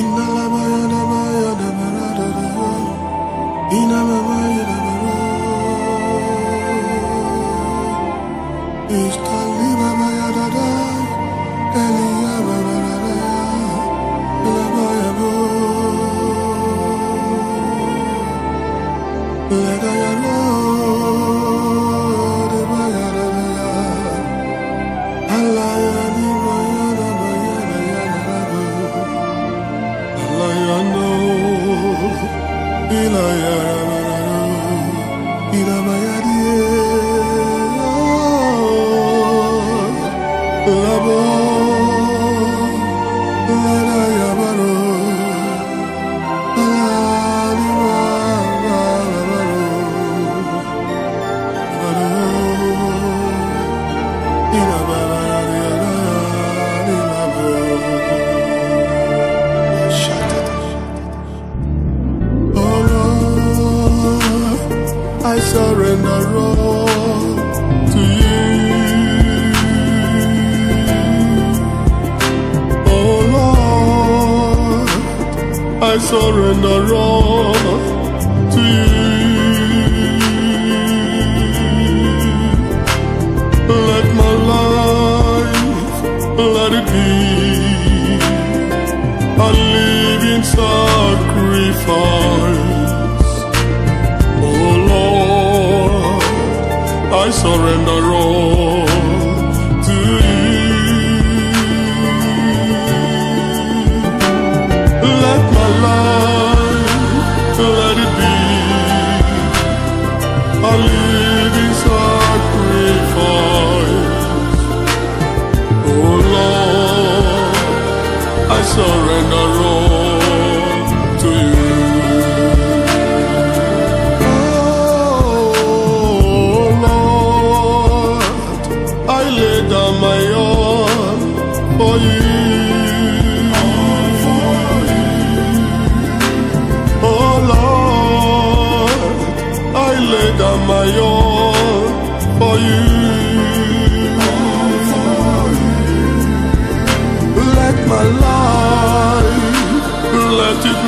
İnna la ba ya da ba ya da ba da da da İnna la ba ya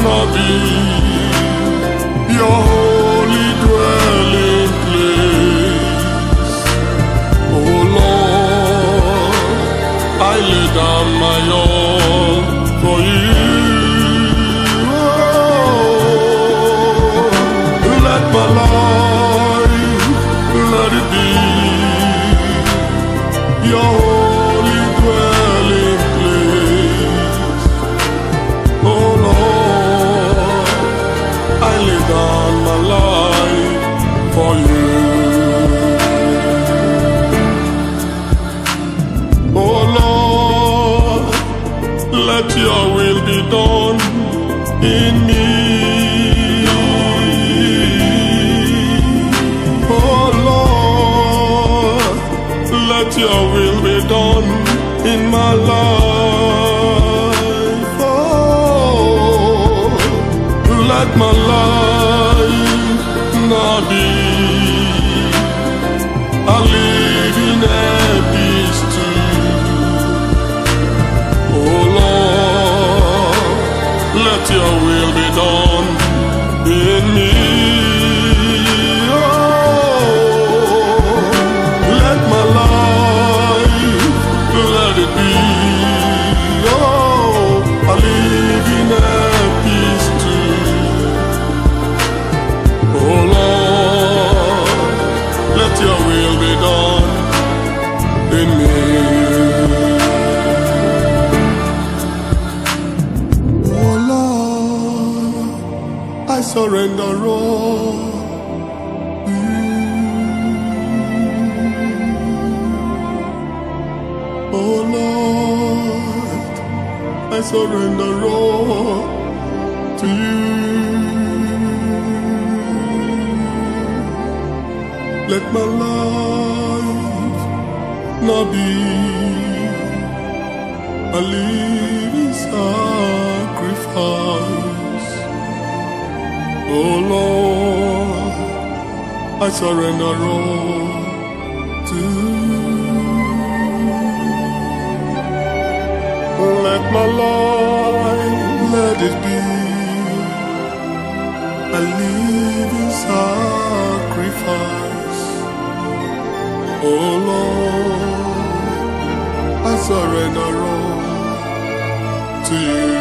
Nabi let my life not be. a living in too. Oh Lord, let your will be done in me. surrender all. Mm. Oh Lord, I surrender all to you. Let my life not be I surrender all to you. Let my life, let it be. I live in sacrifice. Oh Lord, I surrender all to you.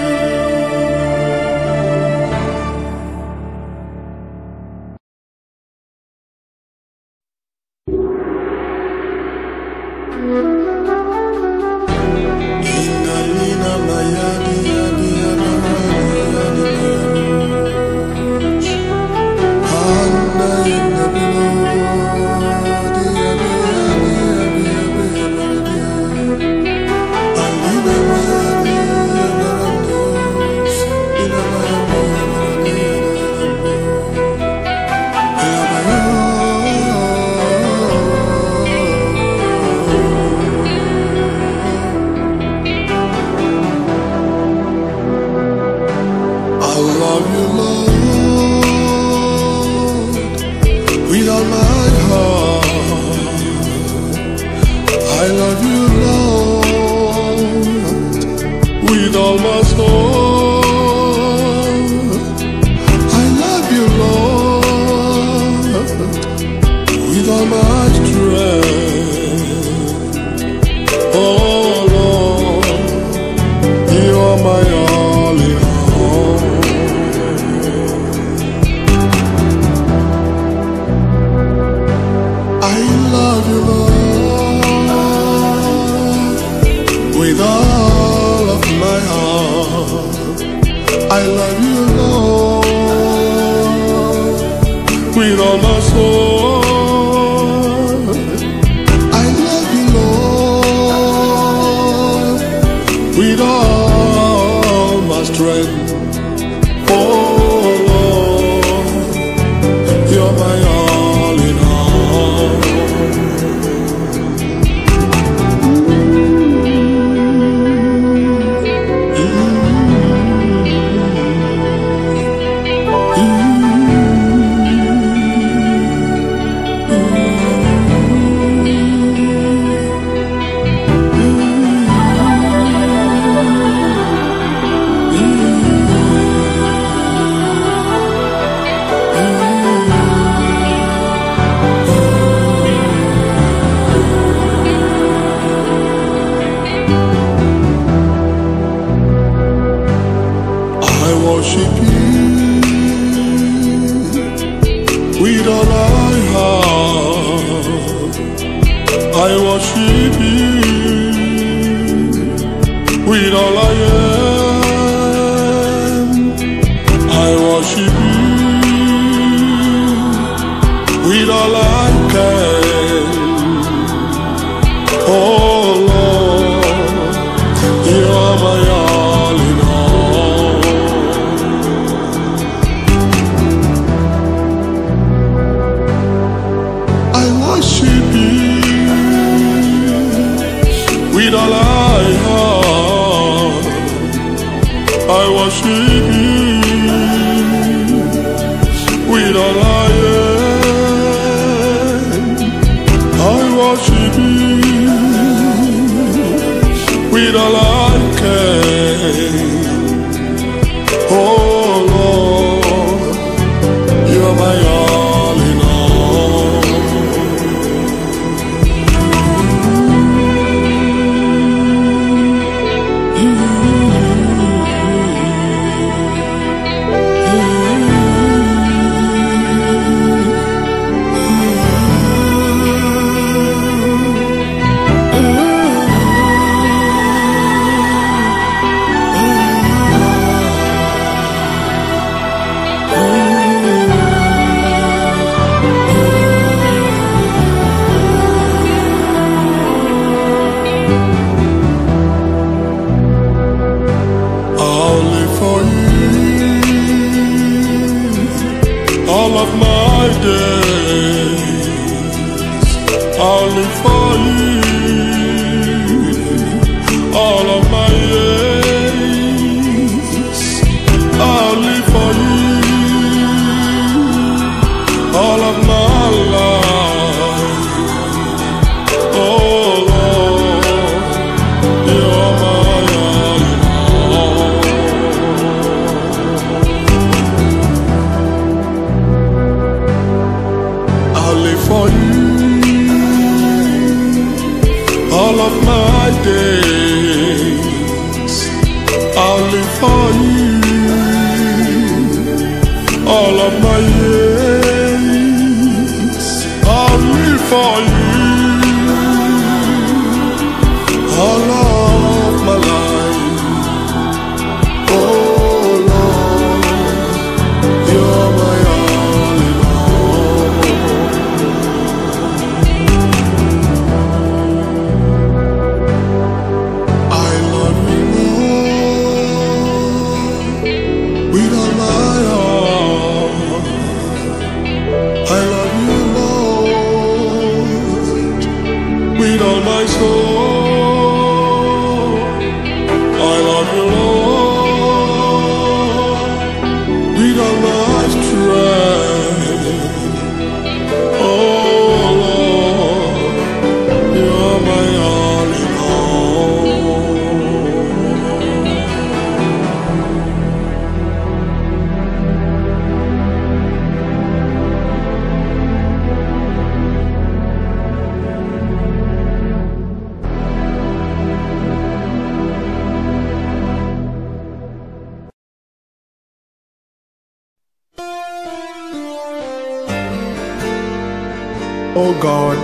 O God,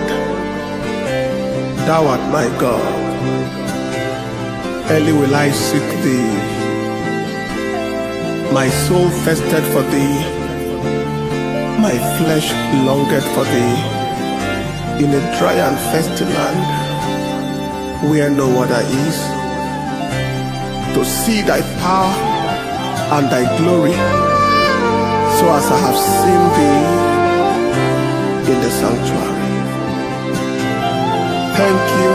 thou art my God. Early will I seek thee. My soul thirsted for thee. My flesh longed for thee. In a dry and thirsty land where no water is. To see thy power and thy glory, so as I have seen thee in the sanctuary. Thank you,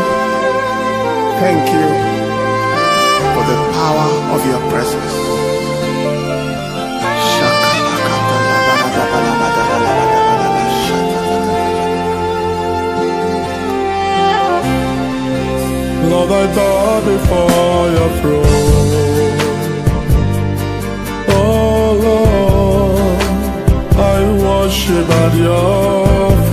thank you for the power of your presence. Lord, I bow before your throne. Oh Lord, I worship at your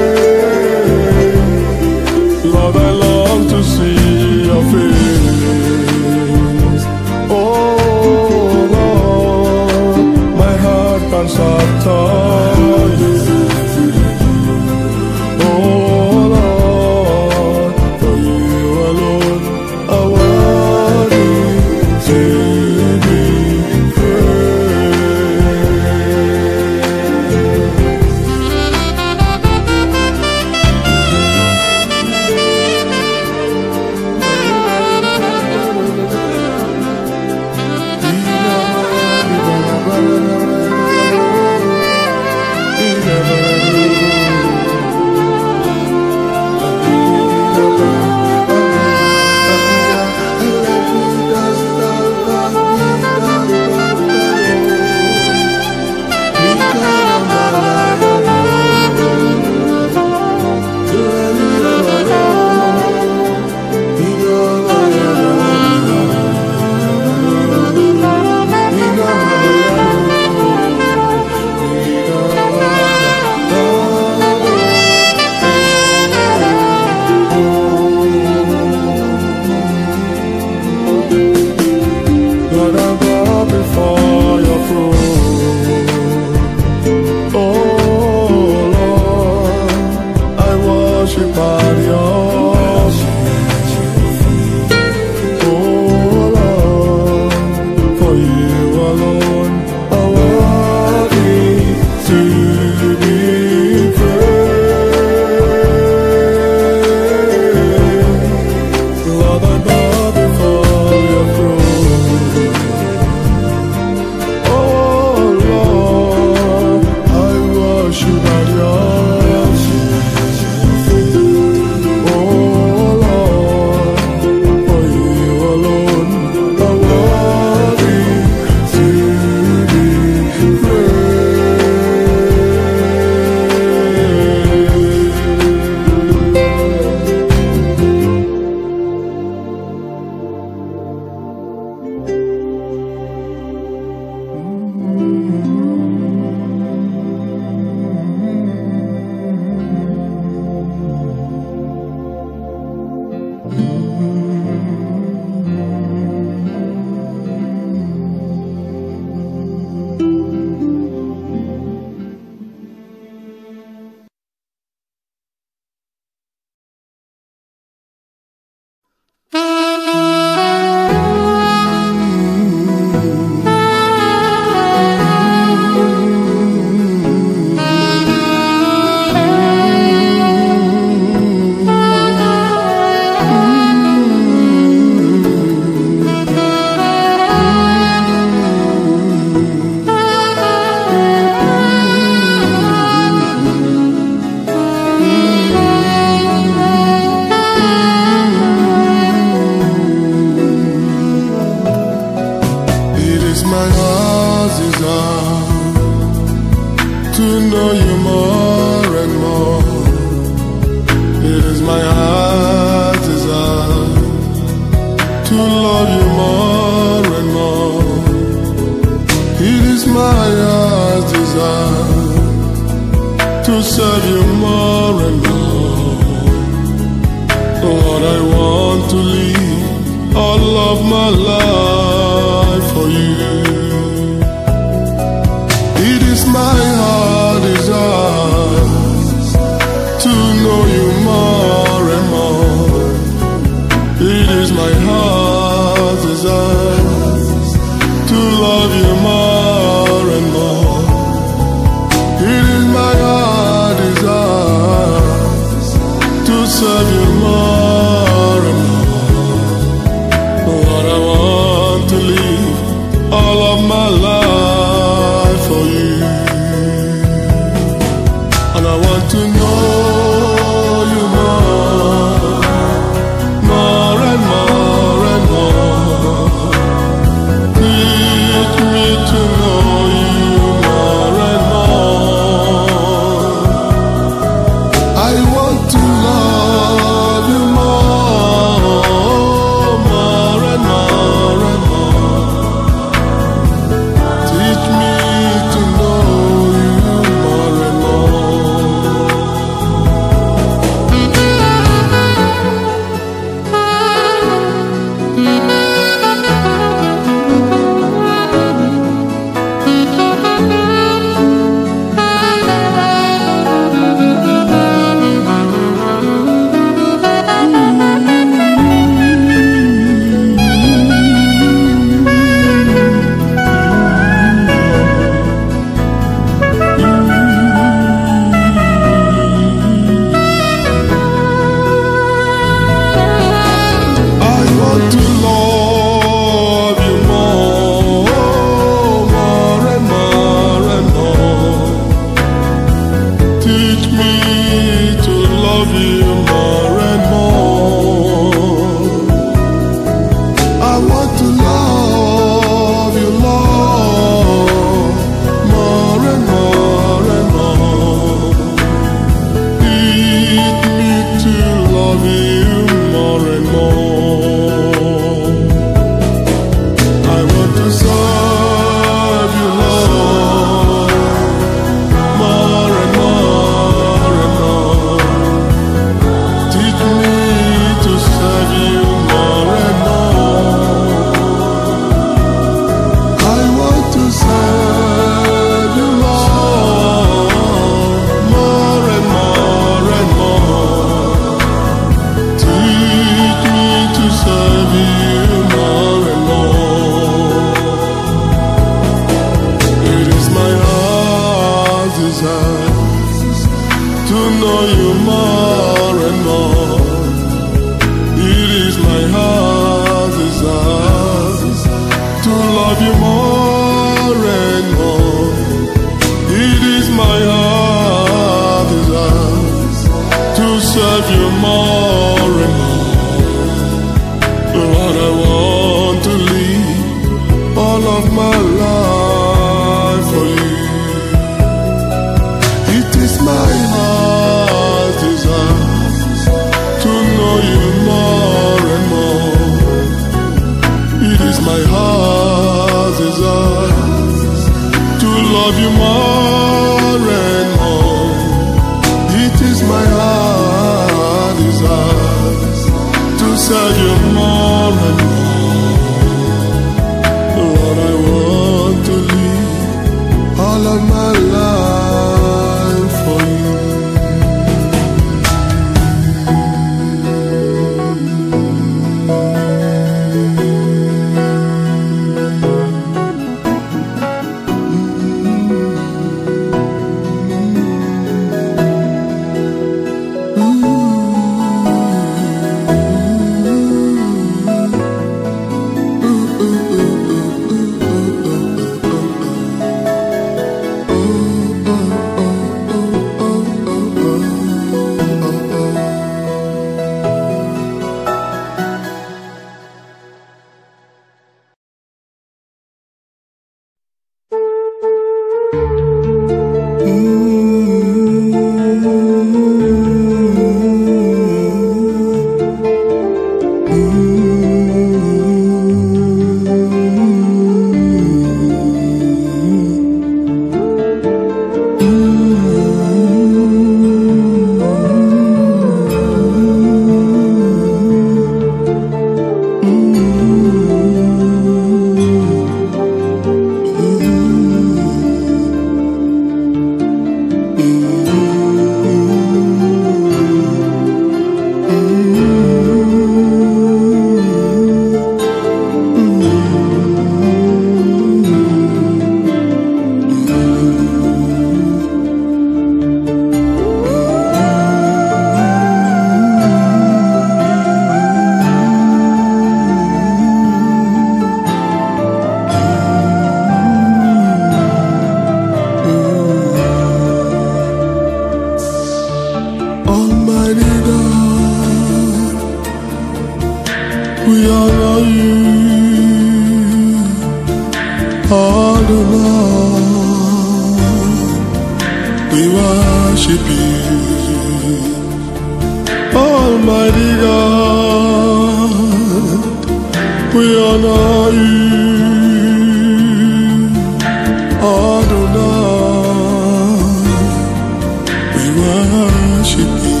worship you.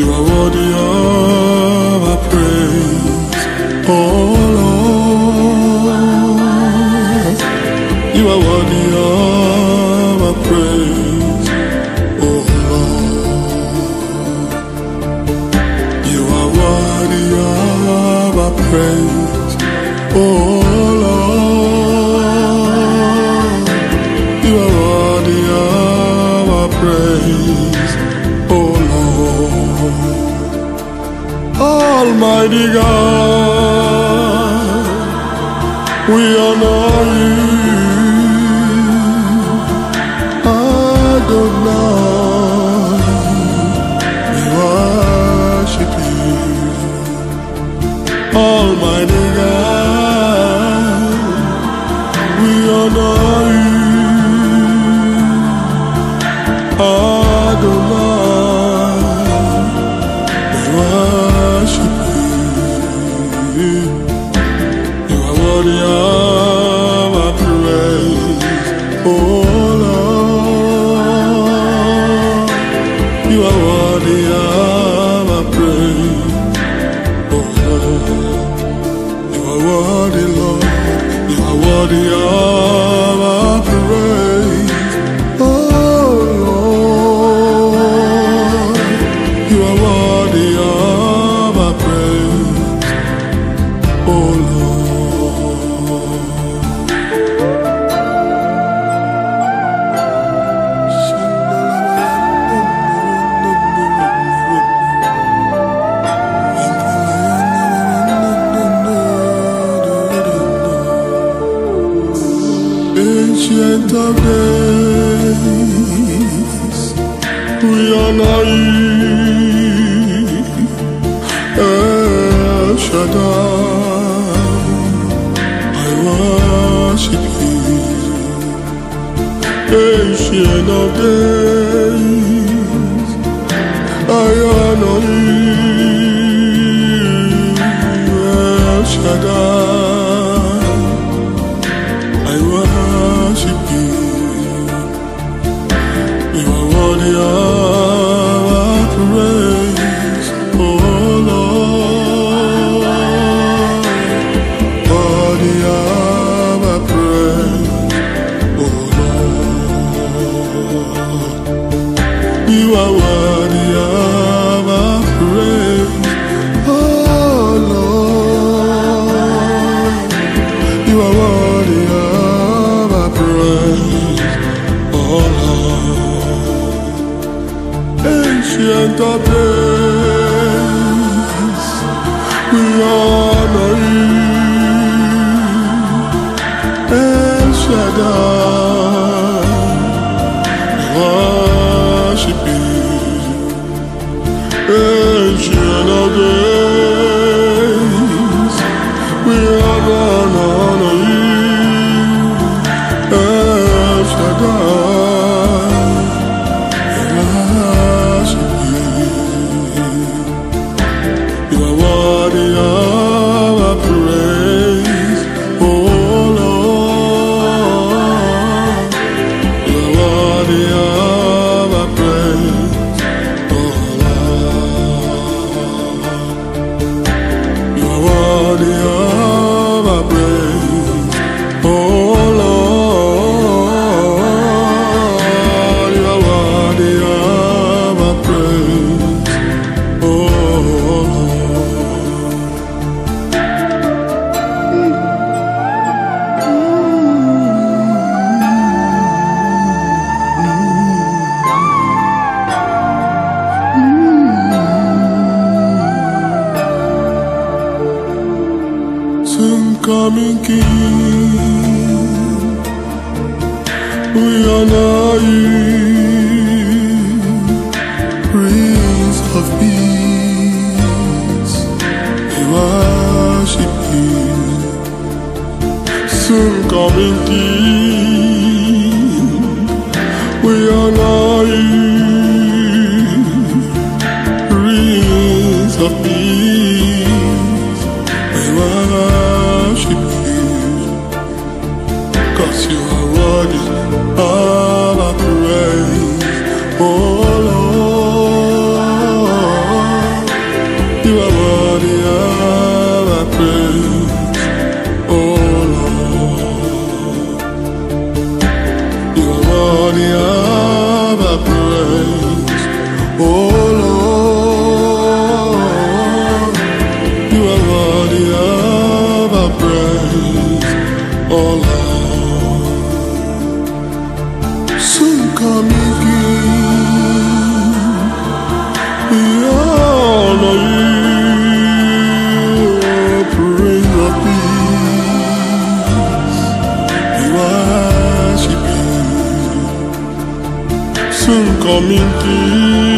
You are worthy of ancient of days, we are naive, El Shaddai, I worship you, ancient of days, I honor you. You, soon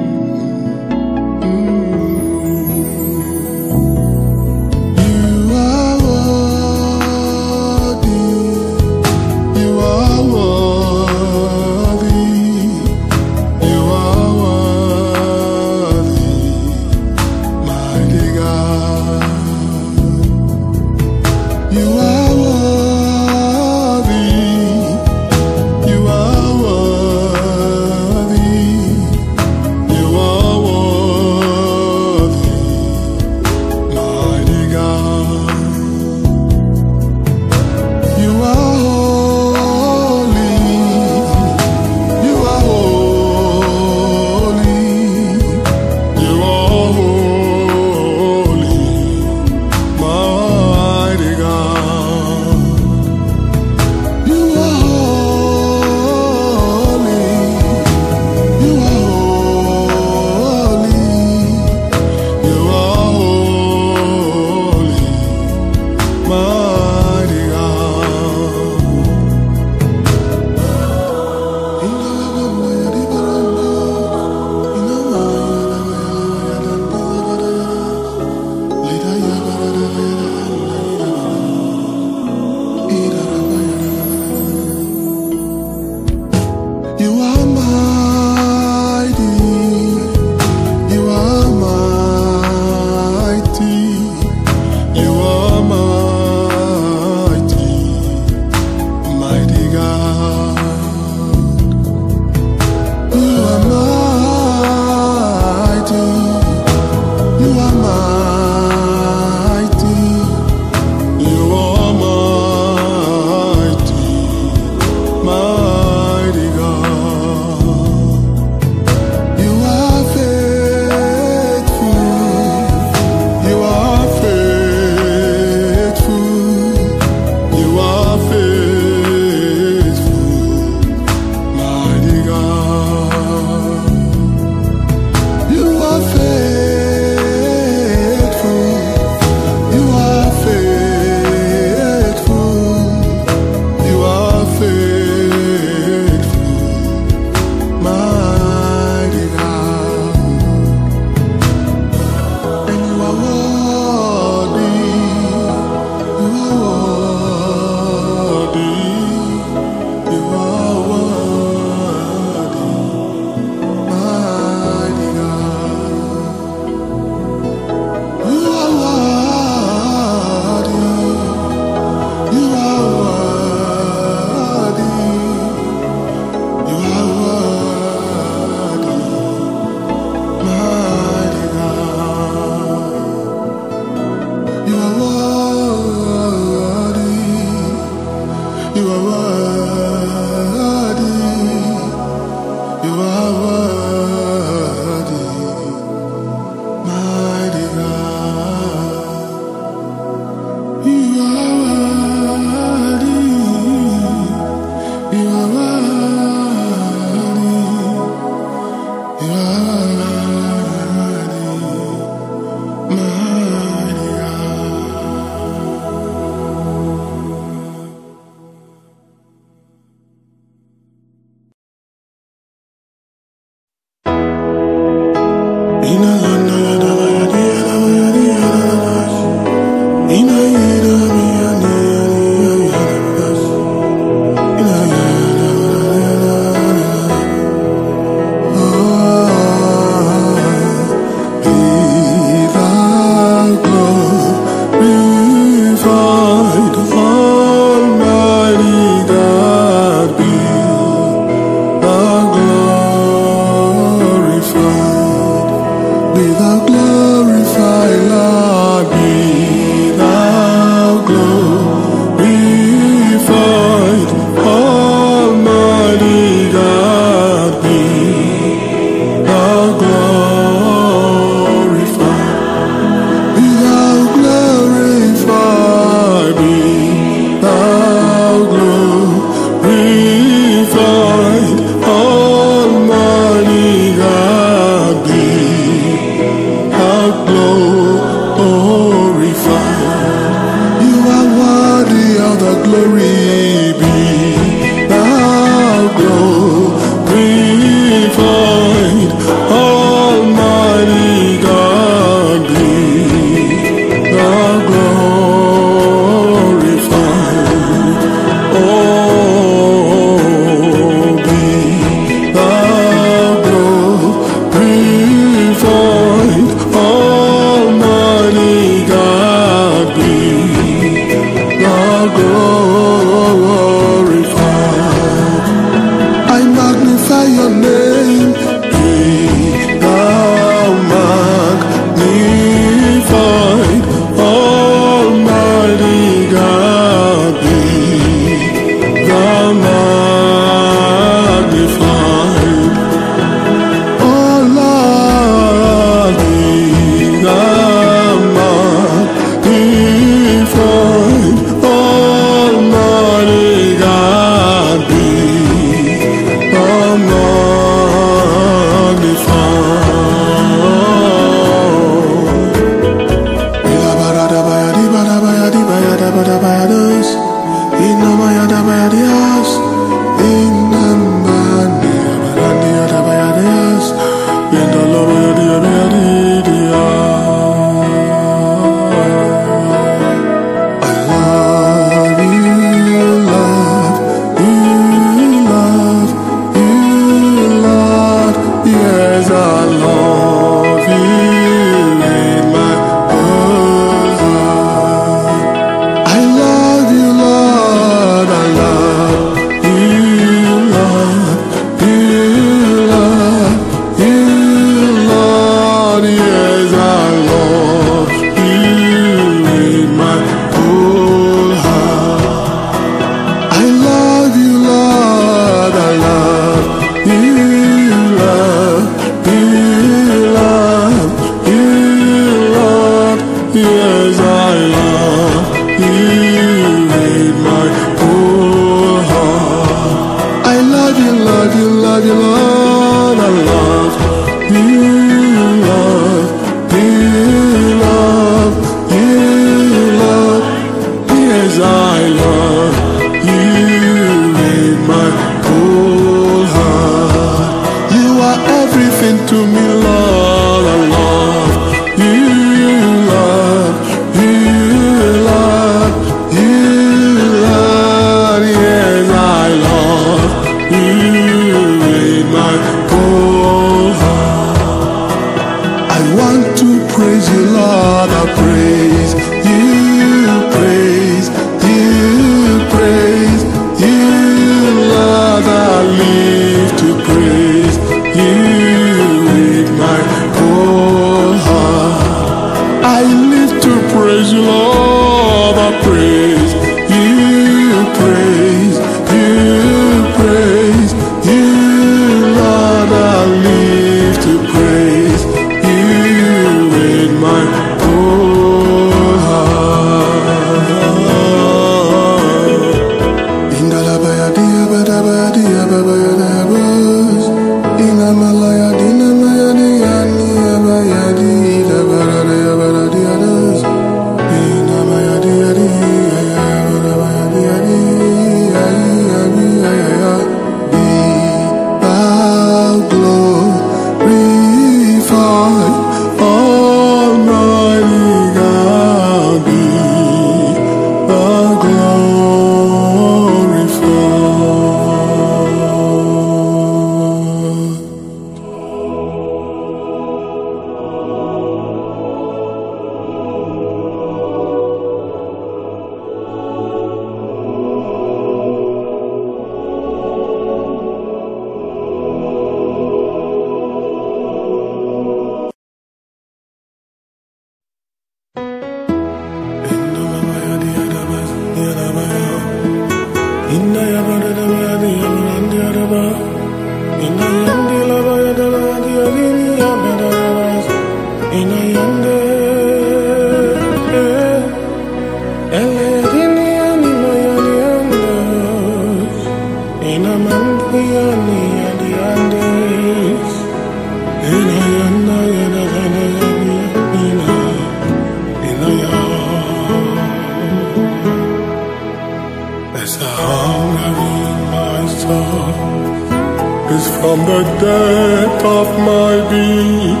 depth of my being.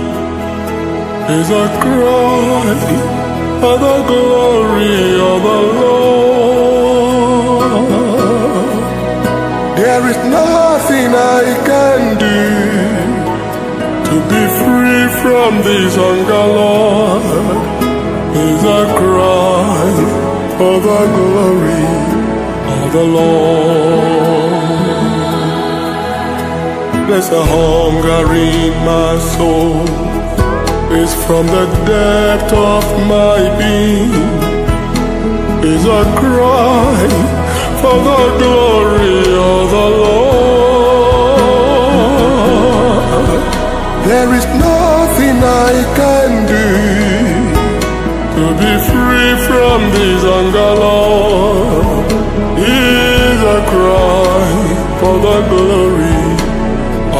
Is a cry for the glory of the Lord. There is nothing I can do to be free from this hunger, Lord. Is a cry for the glory of the Lord. There's a hunger in my soul. It's from the depth of my being. Is a cry for the glory of the Lord. There is nothing I can do to be free from this hunger, Lord. Is a cry for the glory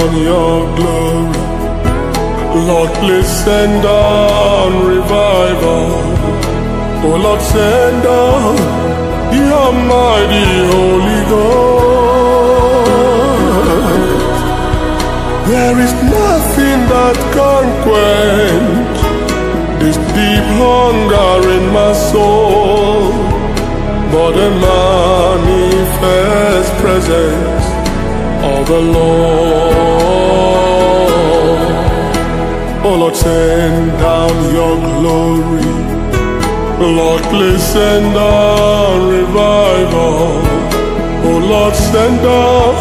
down your glory. Lord, please send down revival. Oh Lord, send down your mighty Holy Ghost. There is nothing that can quench this deep hunger in my soul, but the manifest presence of the Lord. Oh Lord, send down your glory. Lord, please send down revival. Oh Lord, send down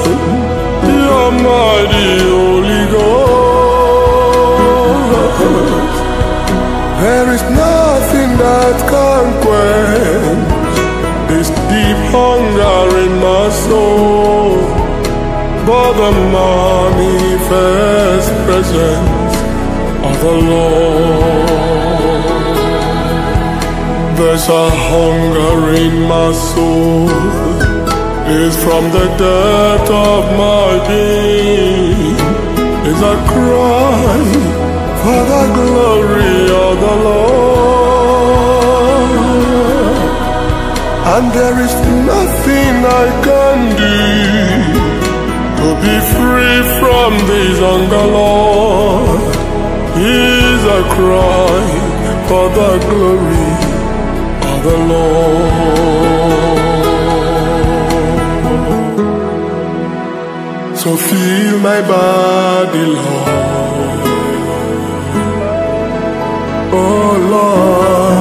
your mighty Holy Ghost. There is nothing that can quench this deep hunger in my soul, but the manifest presence of the Lord. There's a hunger in my soul, is from the depth of my being, is a cry for the glory of the Lord. And there is nothing I can do be free from this hunger, Lord. Is a cry for the glory of the Lord. So feel my body, Lord. Oh Lord,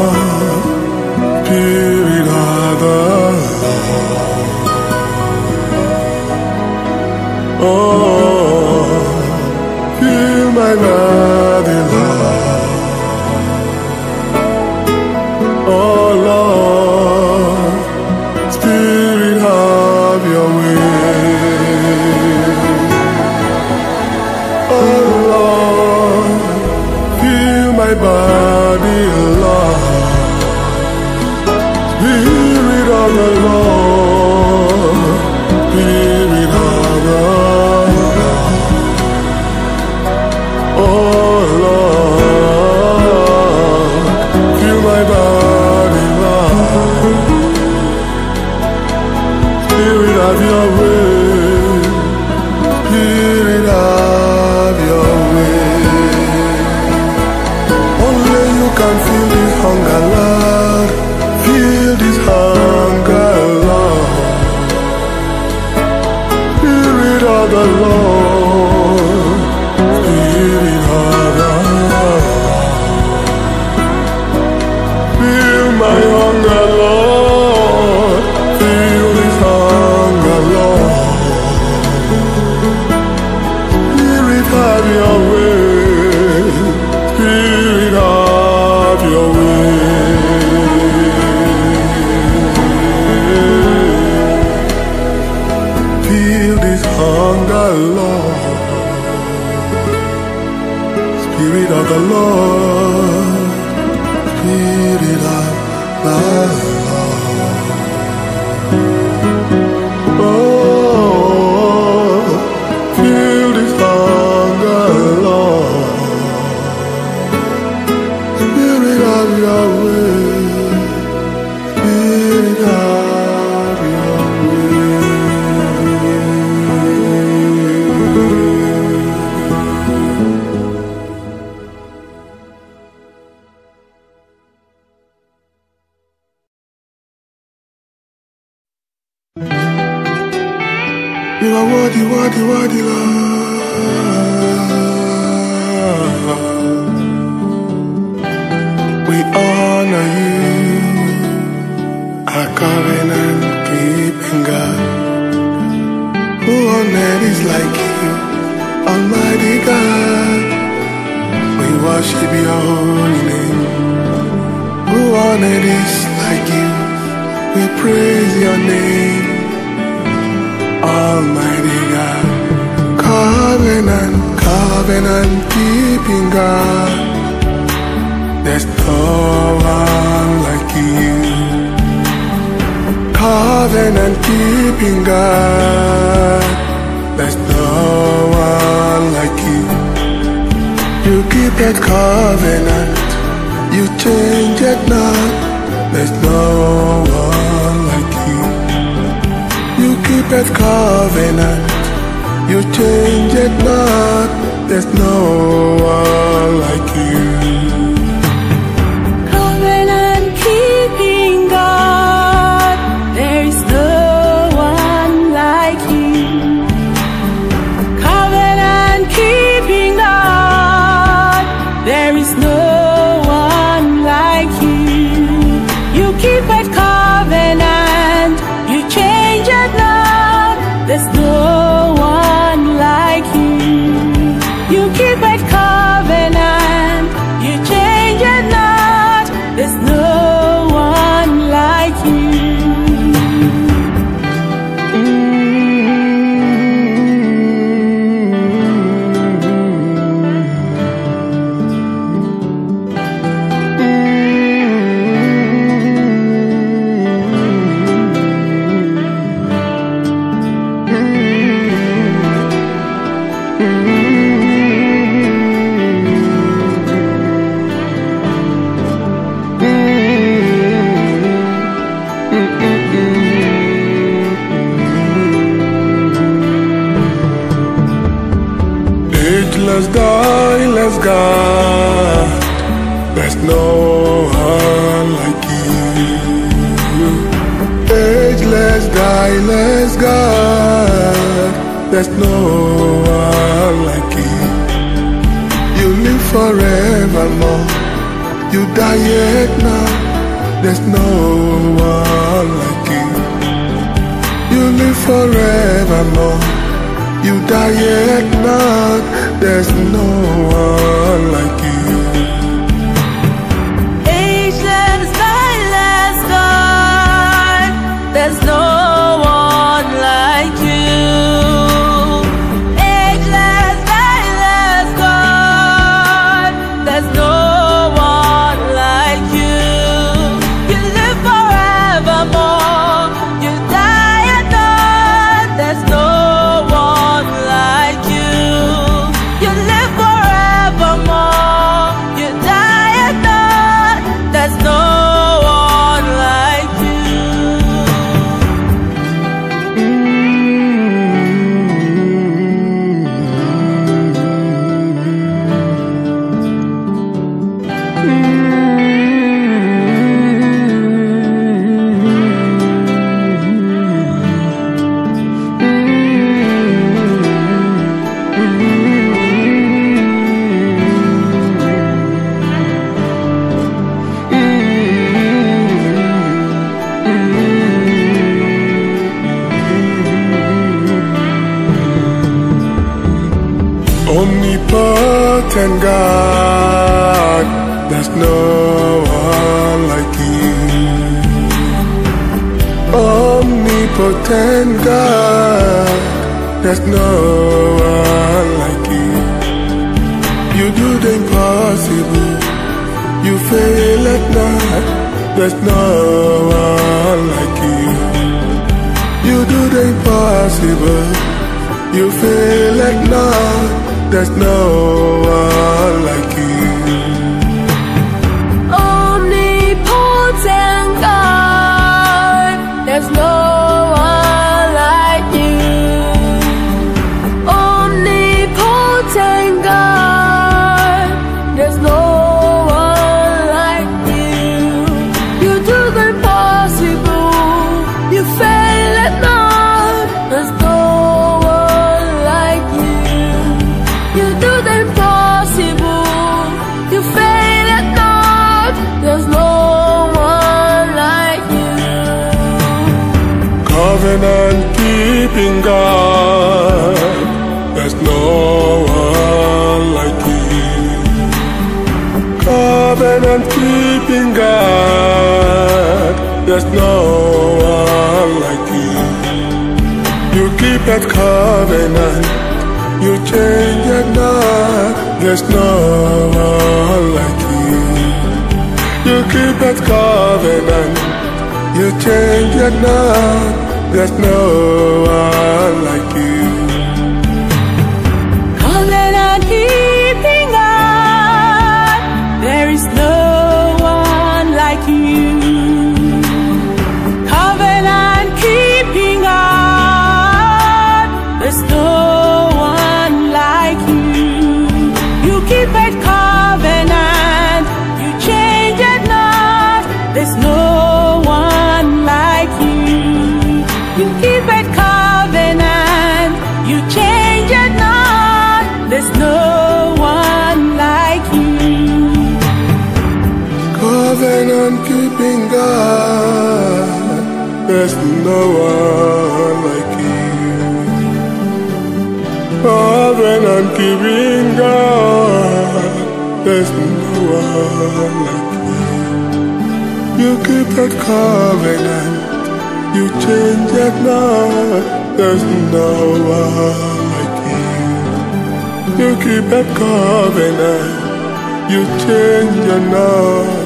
Covenant keeping God. There's no one like you. Covenant keeping God. There's no one like you. You keep that covenant. You change it not. There's no one like you. You keep that covenant. You change it not. There's no one like you. Keeping God. There's no one like you. Covenant keeping God. There's no one like you. You keep that covenant. You change it now. There's no one like you. You keep that covenant. You change it now.